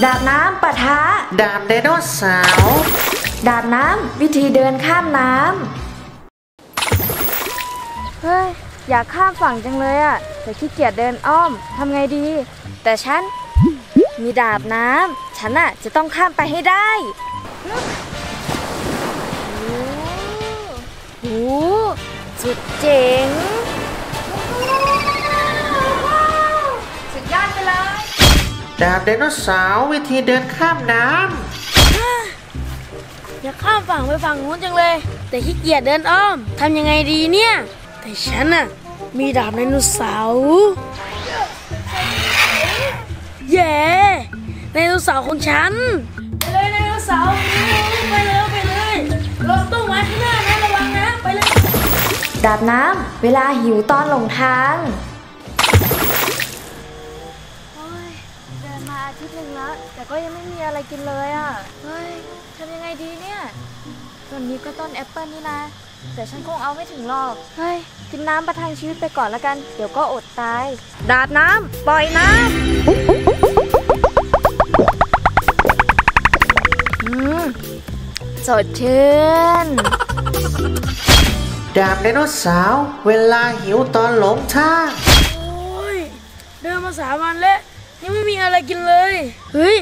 ดาบน้ำปะทะ ดาบไดโนเสาร์ดาบน้ำวิธีเดินข้ามน้ำเฮ้ย อยากข้ามฝั่งจังเลยอะแต่ขี้เกียจเดินอ้อมทำไงดี แต่ฉัน มีดาบน้ำฉันอะจะต้องข้ามไปให้ได้โอ้โหสุดเจ๋ง ดาบไดโนเสาร์วิธีเดินข้ามน้อยากข้ามฝั่งไปฝั่งนู้นจังเลย แต่ขี้เกียจเดินอ้อมทำยังไงดีเนี่ย แต่ฉันน่ะมีดาบไดโนเสาร์เย้ไดโนเสาร์ของฉัน ไปเลยไดโนเสาร์ไปเลยไปเลยลงต้นไม้ข้างหน้านะระวังนะไปเลย ดาบน้ำเวลาหิวตอนหลงทาง อาทิตย์หนึ่งแล้ว แต่ก็ยังไม่มีอะไรกินเลยอะ เฮ้ยทำยังไงดีเนี่ยต้นนี้ก็ต้นแอปเปิลนี่นะ แต่ฉันคงเอาไม่ถึงหรอก เฮ้ย กินน้ำประทังชีวิตไปก่อนละกัน เดี๋ยวก็อดตาย ดาบน้ำปล่อยน้ำอืมสดชื่น ดาบไดโนเสาร์เวลาหิวตอนหลงทาง โอ้ย เดินมาสามวันแล้ว ยังไม่มีอะไรกินเลย เฮ้ย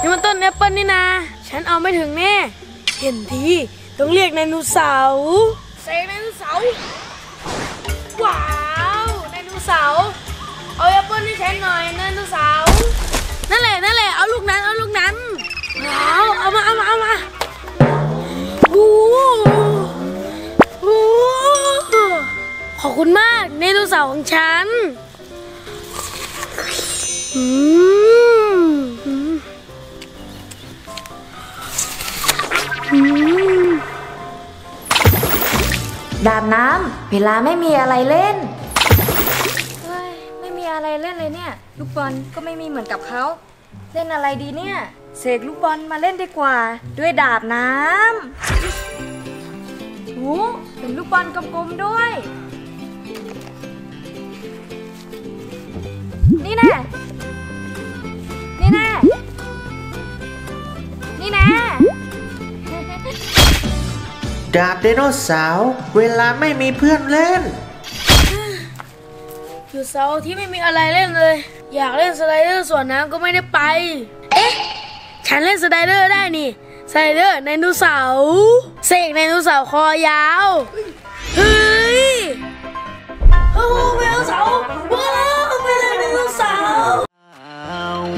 นี่มันต้นแอปเปิลนี่นา ฉันเอาไม่ถึงแน่ เห็นที ต้องเรียกไดโนเสาร์เสกไดโนเสาร์ว้าวไดโนเสาร์เอาแอปเปิลให้ฉันหน่อยไดโนเสาร์นั่นแหละนั่นแหละเอาลูกนั้นเอาลูกนั้นว้าวเอามาเอามาเอามาโอ้โหโอ้โหขอบคุณมากไดโนเสาร์ของฉัน อืมอืมอืมดาบน้ำเวลาไม่มีอะไรเล่น เฮ้ย ไม่มีอะไรเล่นเลยเนี่ย ลูกบอลก็ไม่มีเหมือนกับเขา เล่นอะไรดีเนี่ย เสกลูกบอลมาเล่นดีกว่า ด้วยดาบน้ำโอ้เป็นลูกบอลกลมๆด้วย นี่แน่ ดาบไดโนเสาร์เวลาไม่มีเพื่อนเล่นหยุดเสาร์ที่ไม่มีอะไรเล่นเลย อยากเล่นสไลเดอร์สวนน้ำก็ไม่ได้ไป เอ๊ะ ฉันเล่นสไลเดอร์ได้นี่ สไลเดอร์ไดโนเสาร์เสกไดโนเสาร์คอยาว เฮ้ยโอ้โหไดโนเสาร์ว้าวไปเลยไดโนเสาร์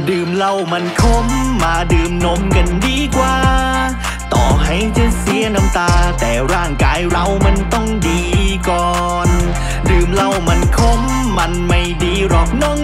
ดื่มเหล้ามันขมมาดื่มนมกันดีกว่า ต่อให้จะเสียน้ำตา แต่ร่างกายเรามันต้องดีก่อน ดื่มเหล้ามันขมมันไม่ดีหรอกน้อง